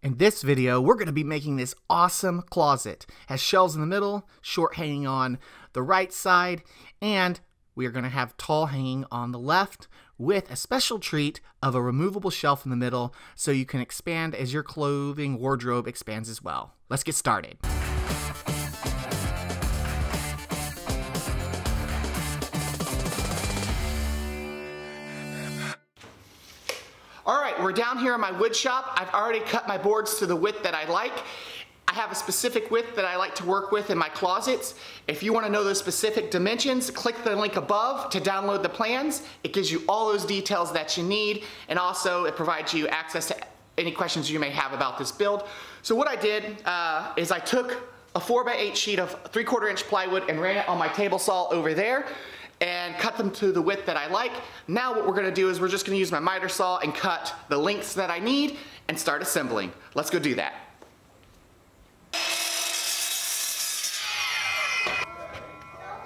In this video, we're going to be making this awesome closet. Has shelves in the middle, short hanging on the right side, and we are going to have tall hanging on the left with a special treat of a removable shelf in the middle so you can expand as your clothing wardrobe expands as well. Let's get started. We're down here in my wood shop. I've already cut my boards to the width that I like. I have a specific width that I like to work with in my closets. If you wanna know those specific dimensions, click the link above to download the plans. It gives you all those details that you need, and also it provides you access to any questions you may have about this build. So what I did uh, is I took a four by eight sheet of three quarter inch plywood and ran it on my table saw over there and cut them to the width that I like. Now what we're gonna do is we're just gonna use my miter saw and cut the lengths that I need and start assembling. Let's go do that.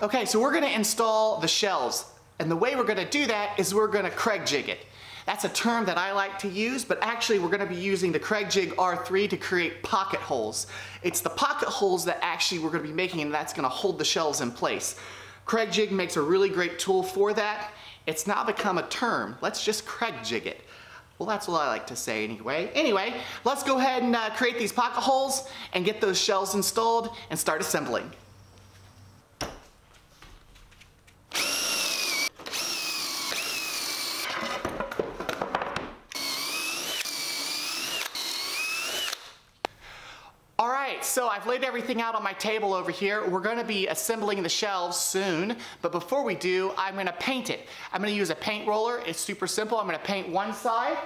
Okay, so we're gonna install the shelves. And the way we're gonna do that is we're gonna Kreg jig it. That's a term that I like to use, but actually we're gonna be using the Kreg Jig R3 to create pocket holes. It's the pocket holes that actually we're gonna be making and that's gonna hold the shelves in place. Kreg Jig makes a really great tool for that. It's now become a term. Let's just Kreg Jig it. Well, that's what I like to say anyway. Anyway, let's go ahead and uh, create these pocket holes and get those shells installed and start assembling. All right, so I've laid everything out on my table over here. We're gonna be assembling the shelves soon, but before we do, I'm gonna paint it. I'm gonna use a paint roller. It's super simple. I'm gonna paint one side,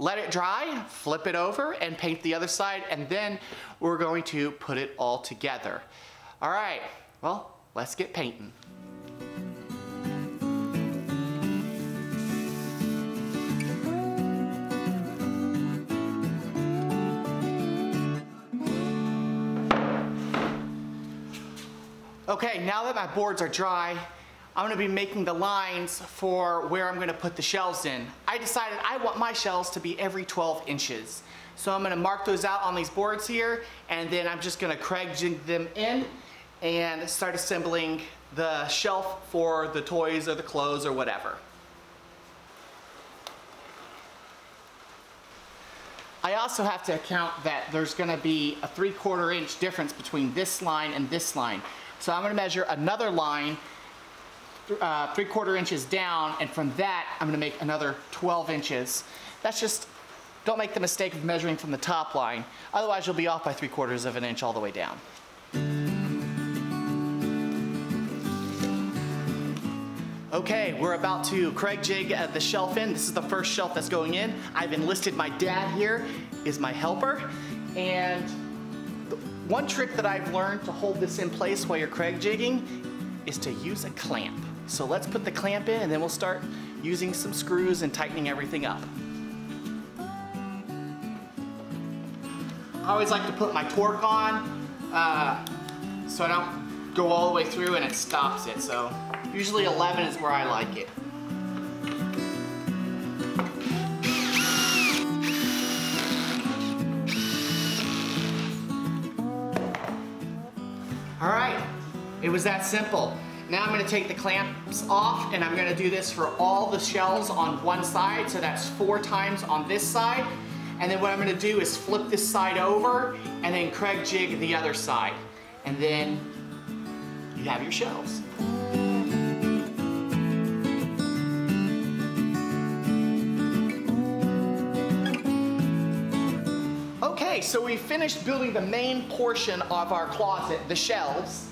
let it dry, flip it over, and paint the other side, and then we're going to put it all together. All right, well, let's get painting. Okay, now that my boards are dry, I'm gonna be making the lines for where I'm gonna put the shelves in. I decided I want my shelves to be every 12 inches. So I'm gonna mark those out on these boards here, and then I'm just gonna Kreg jig them in and start assembling the shelf for the toys or the clothes or whatever. I also have to account that there's gonna be a three quarter inch difference between this line and this line. So I'm gonna measure another line uh, three quarter inches down and from that I'm gonna make another 12 inches. That's just, don't make the mistake of measuring from the top line. Otherwise you'll be off by three quarters of an inch all the way down. Okay, we're about to Kreg jig uh, the shelf in. This is the first shelf that's going in. I've enlisted my dad here, is my helper. And one trick that I've learned to hold this in place while you're Kreg jigging is to use a clamp. So let's put the clamp in and then we'll start using some screws and tightening everything up. I always like to put my torque on uh, so I don't go all the way through and it stops it. So usually 11 is where I like it. Was that simple. Now I'm gonna take the clamps off and I'm gonna do this for all the shelves on one side, so that's four times on this side. And then what I'm gonna do is flip this side over and then Kreg jig the other side. And then you have your shelves. Okay, so we finished building the main portion of our closet, the shelves.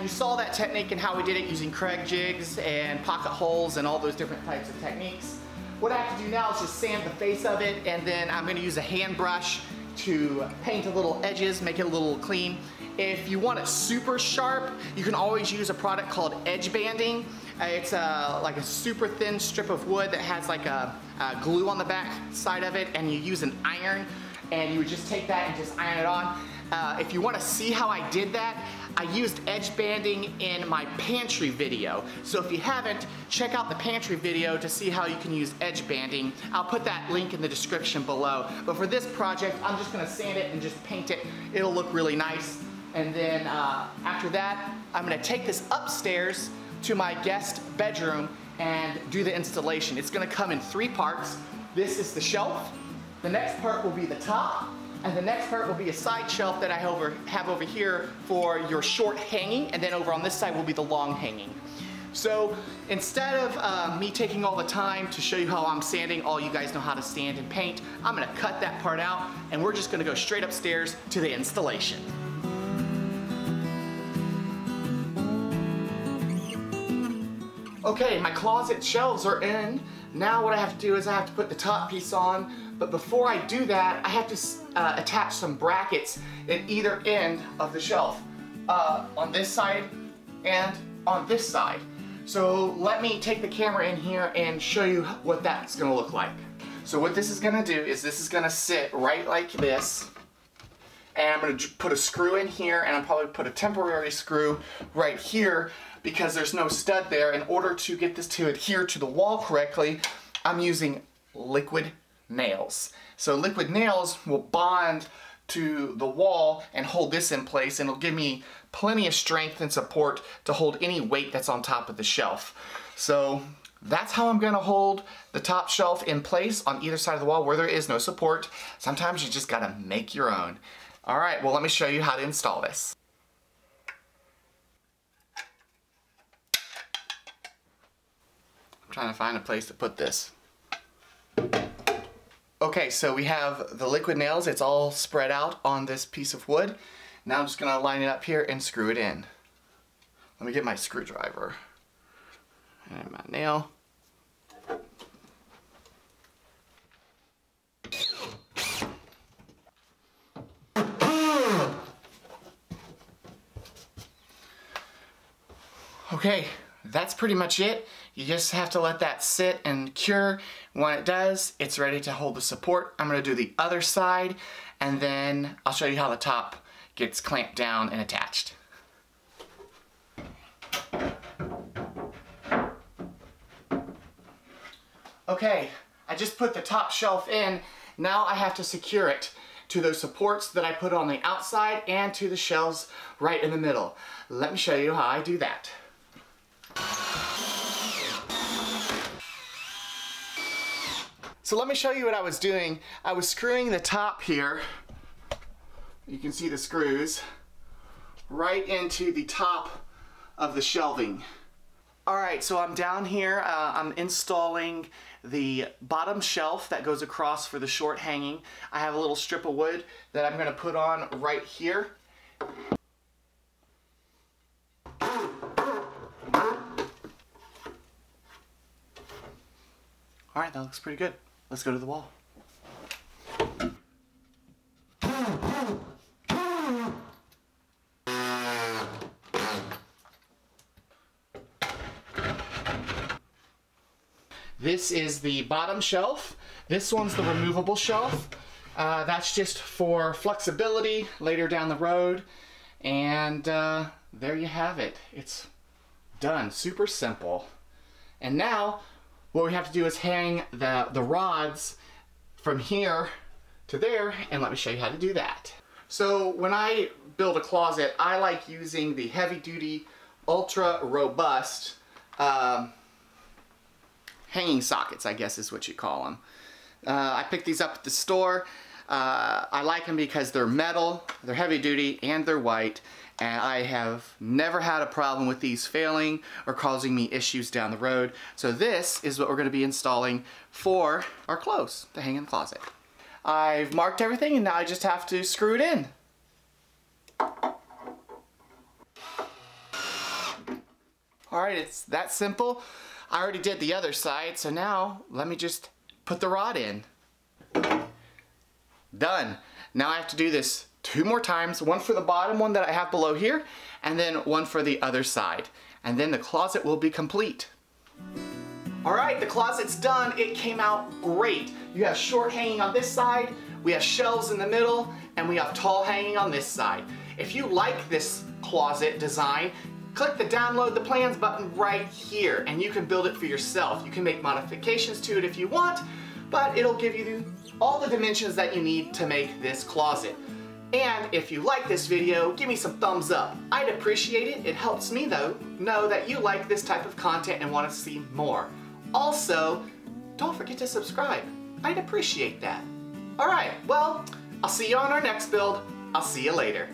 You saw that technique and how we did it using Kreg jigs and pocket holes and all those different types of techniques. What I have to do now is just sand the face of it and then I'm gonna use a hand brush to paint a little edges, make it a little clean. If you want it super sharp, you can always use a product called edge banding. Uh, it's a, like a super thin strip of wood that has like a, a glue on the back side of it and you use an iron and you would just take that and just iron it on. Uh, if you want to see how I did that, I used edge banding in my pantry video. So if you haven't, check out the pantry video to see how you can use edge banding. I'll put that link in the description below. But for this project, I'm just gonna sand it and just paint it. It'll look really nice. And then uh, after that, I'm gonna take this upstairs to my guest bedroom and do the installation. It's gonna come in three parts. This is the shelf. The next part will be the top. And the next part will be a side shelf that I over, have over here for your short hanging, and then over on this side will be the long hanging. So instead of uh, me taking all the time to show you how I'm sanding, all you guys know how to sand and paint, I'm gonna cut that part out and we're just gonna go straight upstairs to the installation. Okay, my closet shelves are in. Now what I have to do is I have to put the top piece on, but before I do that, I have to uh, attach some brackets at either end of the shelf, uh, on this side and on this side. So let me take the camera in here and show you what that's gonna look like. So what this is gonna do is this is gonna sit right like this, and I'm gonna put a screw in here and I'll probably put a temporary screw right here because there's no stud there. In order to get this to adhere to the wall correctly, I'm using liquid nails. So liquid nails will bond to the wall and hold this in place and it'll give me plenty of strength and support to hold any weight that's on top of the shelf. So that's how I'm gonna hold the top shelf in place on either side of the wall where there is no support. Sometimes you just gotta make your own. All right, well let me show you how to install this. I'm trying to find a place to put this. Okay, so we have the liquid nails. It's all spread out on this piece of wood. Now I'm just gonna line it up here and screw it in. Let me get my screwdriver and my nail. Okay, that's pretty much it. You just have to let that sit and cure. When it does, it's ready to hold the support. I'm gonna do the other side and then I'll show you how the top gets clamped down and attached. Okay, I just put the top shelf in. Now I have to secure it to those supports that I put on the outside and to the shelves right in the middle. Let me show you how I do that. So let me show you what I was doing. I was screwing the top here. You can see the screws right into the top of the shelving. All right, so I'm down here. Uh, I'm installing the bottom shelf that goes across for the short hanging. I have a little strip of wood that I'm gonna put on right here. All right, that looks pretty good. Let's go to the wall. This is the bottom shelf. This one's the removable shelf. Uh, that's just for flexibility later down the road. And uh, there you have it. It's done. Super simple. And now what we have to do is hang the, the rods from here to there, and let me show you how to do that. So when I build a closet, I like using the heavy duty, ultra robust um, hanging sockets, I guess is what you call them. Uh, I picked these up at the store. Uh, I like them because they're metal, they're heavy duty, and they're white and I have never had a problem with these failing or causing me issues down the road. So this is what we're gonna be installing for our clothes to hang in the closet. I've marked everything and now I just have to screw it in. All right, it's that simple. I already did the other side, so now let me just put the rod in. Done. Now I have to do this two more times, one for the bottom one that I have below here, and then one for the other side. And then the closet will be complete. All right, the closet's done. It came out great. You have short hanging on this side we have shelves in the middle, and we have tall hanging on this side. If you like this closet design, click the download the plans button right here and you can build it for yourself. You can make modifications to it if you want, but it'll give you all the dimensions that you need to make this closet. And if you like this video, give me some thumbs up. I'd appreciate it. It helps me though know that you like this type of content and want to see more. Also, don't forget to subscribe. I'd appreciate that. Alright, well, I'll see you on our next build. I'll see you later.